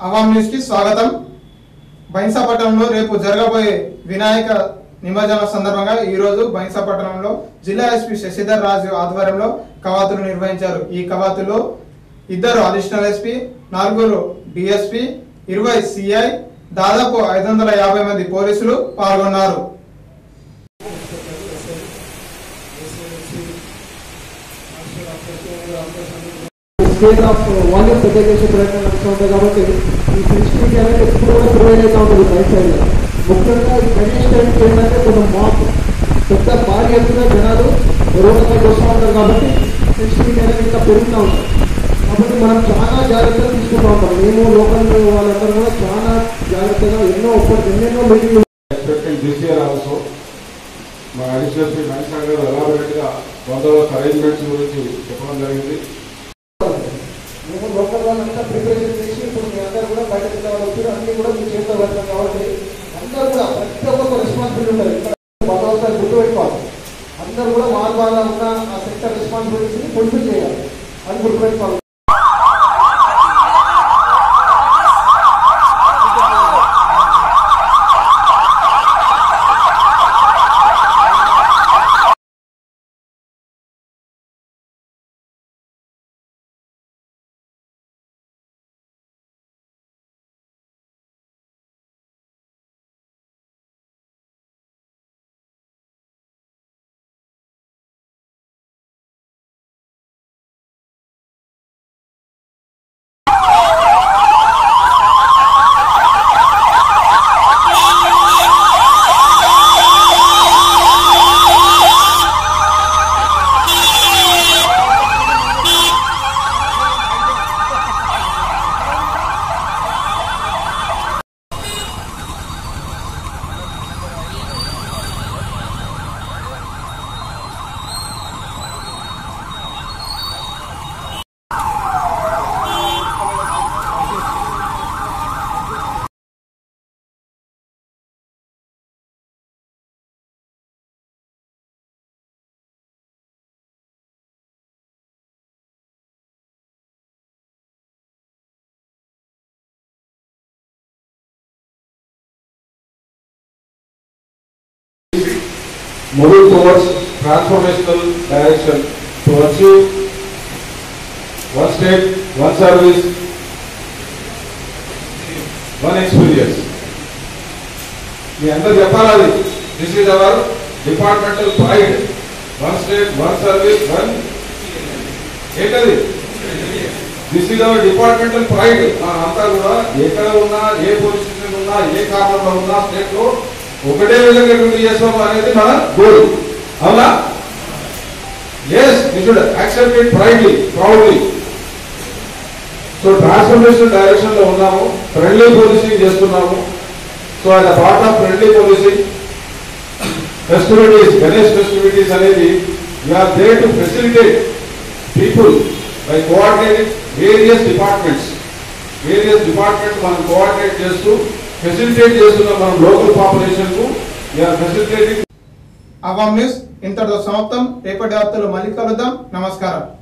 అవాం news కి స్వాగతం బైన్సాపట్నంలో రేపు జరగబోయే వినాయక నిమజ్జనం సందర్భంగా ఈ రోజు బైన్సాపట్నంలో జిల్లా ఎస్పీ శశిధర్ రాజు ఆధ్వర్యంలో కవాతులు నిర్వహించారు. ఈ కవాతులో ఇద్దరు అడిషనల్ ఎస్పీ నలుగురు డిఎస్పీ ఇరవై సిఐ దాదాపు ఐదు వందల యాభై మంది పోలీసులు పాల్గొన్నారు. స్టేట్ ఆఫ్ వాల్యూమ్ పెద్ద చేసే ప్రయత్నం నడుస్తూ ఉంటాయి కాబట్టి ఈ సెన్సిటివిటీ అనేది ఎప్పుడు కూడా ప్రొవైడ్ అవుతూ ఉంటుంది రైట్ సైడ్ ముఖ్యంగా ఈ టైంకి ఏంటంటే కొంచెం మాప్ పెద్ద భారీ ఎత్తున జనాలు రోడ్లపైకి వస్తూ ఉంటారు కాబట్టి సెన్సిటివిటీ అనేది ఇంకా పెరుగుతూ ఉంటుంది కాబట్టి మనం చాలా జాగ్రత్తలు తీసుకుంటూ ఉంటాం. మేము లోకల్ వాళ్ళందరూ కూడా చాలా జాగ్రత్తగా ఎన్నో ఎన్నెన్నో expecting this year also. మా అడిషనల్ శ్రీ మహేశ్వర గారు ఎలాబొరేట్గా బందోబస్తు అరేంజ్మెంట్స్ గురించి చెప్పడం జరిగింది. మేము లోకల్ వాళ్ళంతా ప్రిపరేషన్ చేసి ఇప్పుడు మీ అందరూ కూడా బయట జిల్లా వాళ్ళు వచ్చారు అన్ని కూడా మీ చేతిలో పెడతాం కాబట్టి రెస్పాన్సిబిలిటీని ఫుల్ఫిల్ చేయాలి. అని గుర్తుపెట్టుకోవాలి moving towards transformational direction to achieve one state, one service, one experience. మీ అందరు చెప్పాలి అది this is our departmental pride one state one service one ఏంటది this is our departmental pride అంతా కూడా ఎక్కడ ఉన్నా ఏ పొజిషన్ ఉన్నా ఏ కారణంలో ఉన్నా స్టేట్ లో ఒకటే విధంగా డ్యూటీ చేస్తాం అనేది మన గోల్ అవునా? Yes you should accept it pridely proudly so transformation డైరెక్షన్లో ఉన్నాము ఫ్రెండ్లీ పోలీసింగ్ చేస్తున్నాము. సో అది part of friendly policing festivities Ganesh festivities అనేది you're there to facilitate people by coordinating various departments various department మనం coordinate చేస్తూ facilitate చేస్తున్నాం మనం local పాపులేషన్కు ఫెసిలిటేటింగ్ అవామ్ న్యూస్ ఇంతటితో సమాప్తం. రేపటి వార్తలు మళ్ళీ కలుద్దాం. నమస్కారం.